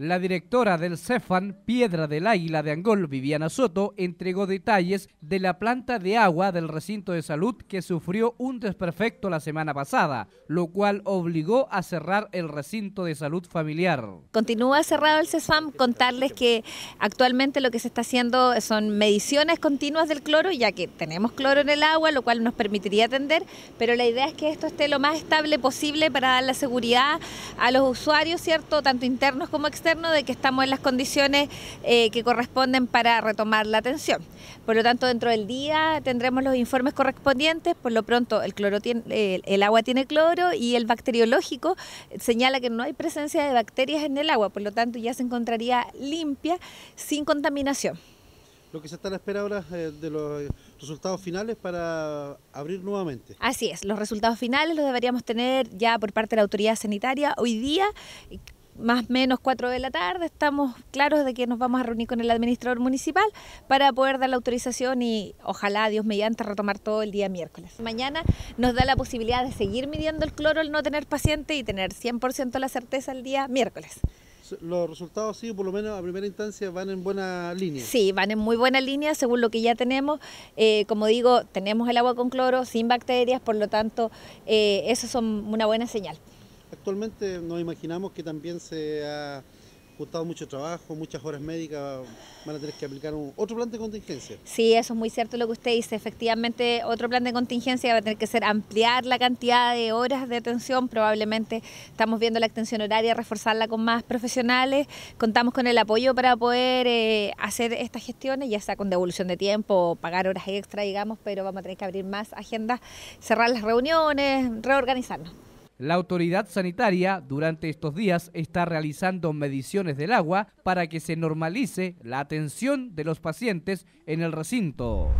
La directora del CEFAN, Piedra del Águila de Angol, Viviana Soto, entregó detalles de la planta de agua del recinto de salud que sufrió un desperfecto la semana pasada, lo cual obligó a cerrar el recinto de salud familiar. Continúa cerrado el CEFAM, contarles que actualmente lo que se está haciendo son mediciones continuas del cloro, ya que tenemos cloro en el agua, lo cual nos permitiría atender, pero la idea es que esto esté lo más estable posible para dar la seguridad a los usuarios, ¿cierto? Tanto internos como externos de que estamos en las condiciones eh, que corresponden para retomar la atención. Por lo tanto, dentro del día tendremos los informes correspondientes. Por lo pronto, el, cloro tiene, eh, el agua tiene cloro y el bacteriológico señala que no hay presencia de bacterias en el agua. Por lo tanto, ya se encontraría limpia, sin contaminación lo que se está a la espera ahora eh, de los resultados finales para abrir nuevamente. Así es, los resultados finales los deberíamos tener ya por parte de la autoridad sanitaria hoy día más o menos 4 de la tarde, estamos claros de que nos vamos a reunir con el administrador municipal para poder dar la autorización y ojalá, Dios mediante, retomar todo el día miércoles. Mañana nos da la posibilidad de seguir midiendo el cloro al no tener paciente y tener 100% la certeza el día miércoles. Los resultados sí, por lo menos a primera instancia, van en buena línea. Sí, van en muy buena línea según lo que ya tenemos. Eh, como digo, tenemos el agua con cloro, sin bacterias, por lo tanto, eh, eso son una buena señal. Actualmente nos imaginamos que también se ha costado mucho trabajo, muchas horas médicas, van a tener que aplicar otro plan de contingencia. Sí, eso es muy cierto lo que usted dice. Efectivamente, otro plan de contingencia va a tener que ser ampliar la cantidad de horas de atención. Probablemente estamos viendo la extensión horaria, reforzarla con más profesionales. Contamos con el apoyo para poder eh, hacer estas gestiones, ya sea con devolución de tiempo, pagar horas extra, digamos, pero vamos a tener que abrir más agendas, cerrar las reuniones, reorganizarnos. La autoridad sanitaria durante estos días está realizando mediciones del agua para que se normalice la atención de los pacientes en el recinto.